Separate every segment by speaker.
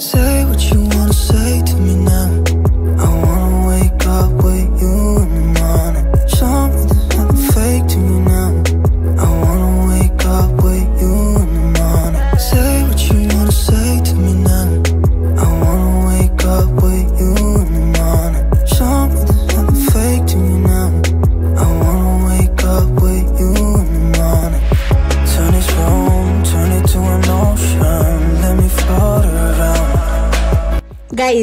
Speaker 1: So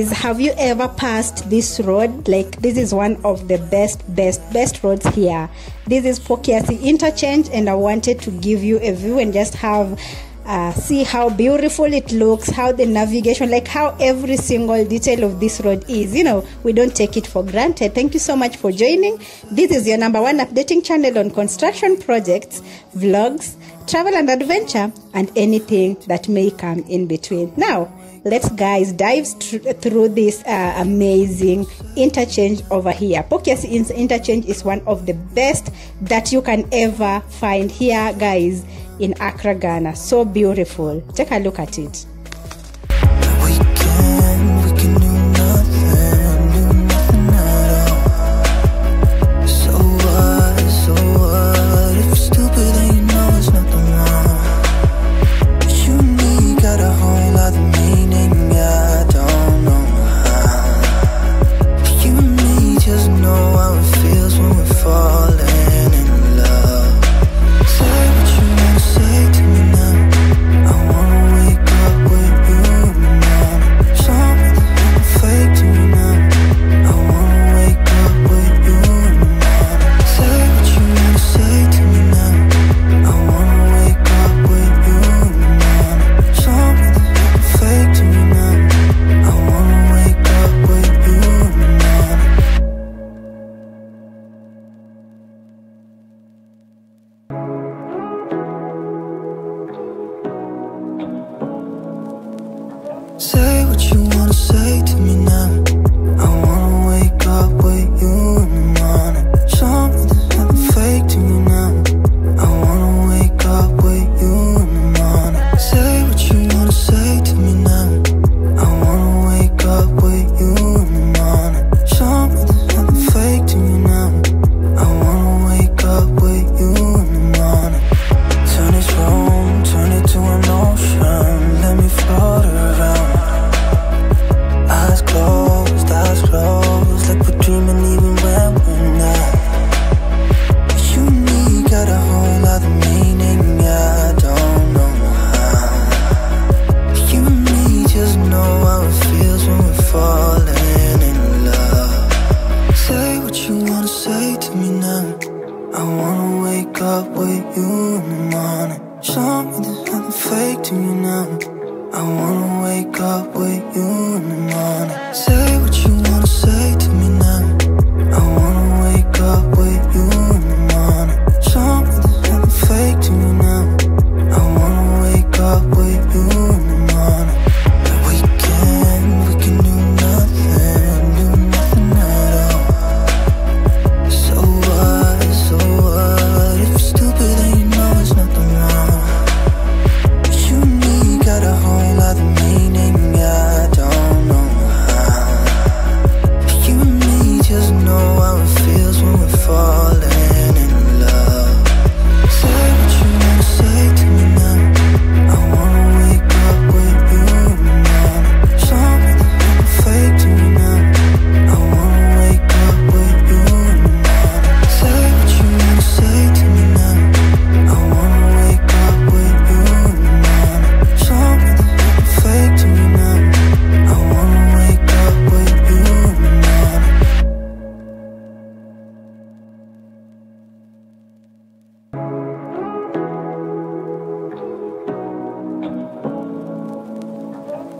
Speaker 1: Have you ever passed this road? Like, this is one of the best, best, best roads here. This is Pokuase Interchange, and I wanted to give you a view and just have uh, see how beautiful it looks, how the navigation, like how every single detail of this road is. You know, we don't take it for granted. Thank you so much for joining. This is your number one updating channel on construction projects, vlogs, travel and adventure, and anything that may come in between. Now, let's guys dive through this uh, amazing interchange over here. Pokuase interchange is one of the best that you can ever find here guys in Accra Ghana. So beautiful. Take a look at it.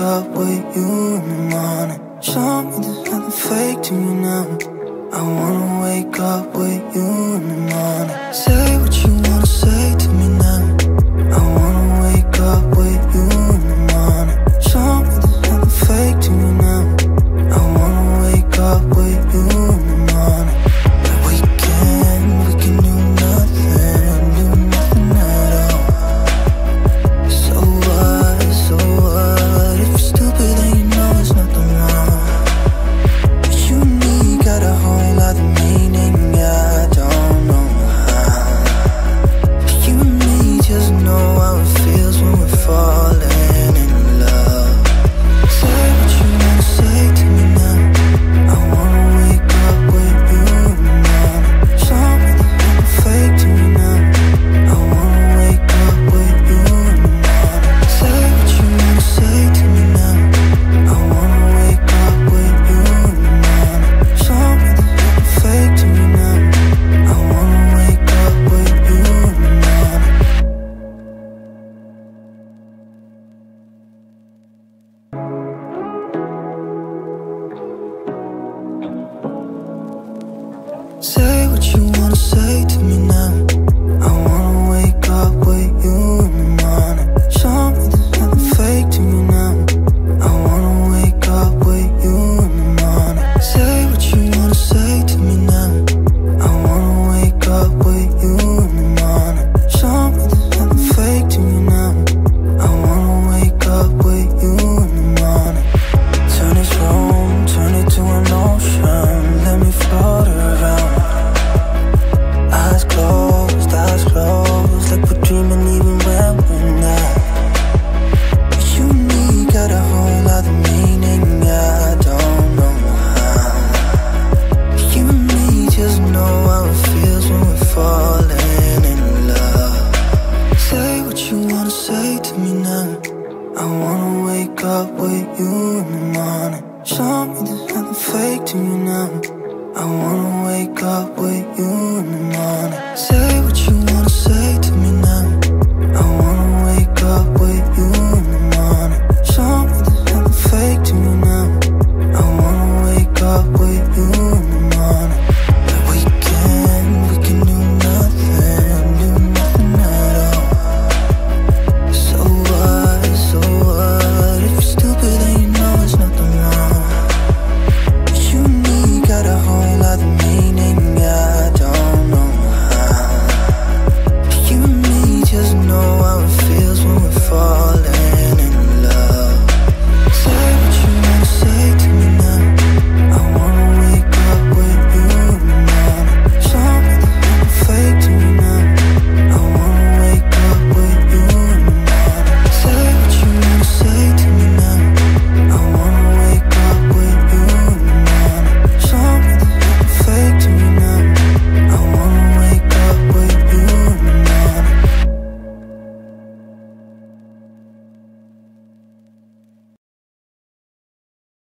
Speaker 2: up with you in the morning. Show me there's nothing fake to you now.